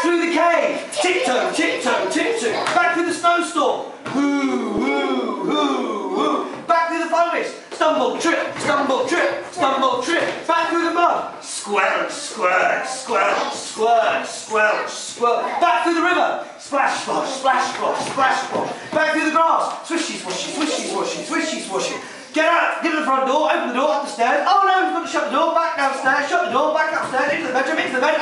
Back through the cave. Tiptoe, tiptoe, tiptoe. Back through the snowstorm. Whoo, whoo, whoo, whoo. Back through the forest. Stumble, trip, stumble, trip, stumble, trip. Back through the mud. Squelch, squirt, squelch, squirt, squelch, squirt. Back through the river. Splash, splash, splash, splash, splash, splash. Back through the grass. Swishy, swishy, swishy, swishy, swishy, swishy. Get out, get to the front door, open the door, up the stairs. Oh no, we've got to shut the door, back downstairs, shut the door, back upstairs, into the bedroom, into the bed.